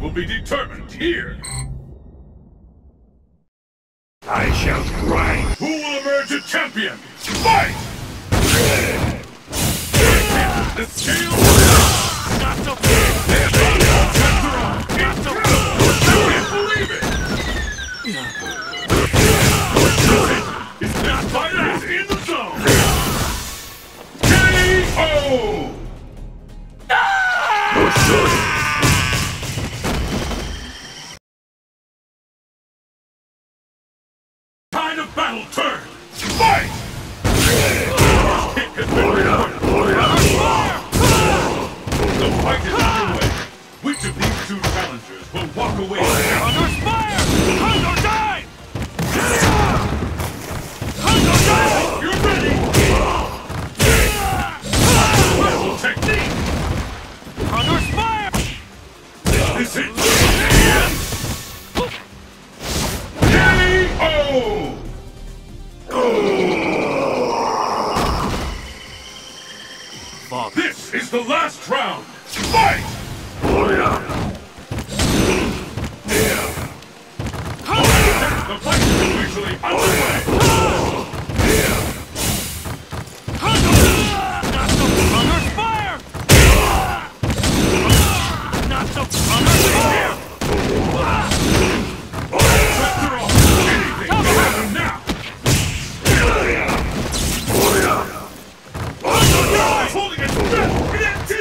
will be determined here. I shall grind. Who will emerge a champion? Fight! The scale Not so Not so I can't believe it! It's not fighters in the zone! K.O. battle turn! Fight! The fight is underway. Which of these two challengers will walk away? Condor Spire! Condor Dive! Condor Dive! You're ready! Level technique! Condor Spire! Is it? is the last round! Fight! The fight is Где ты?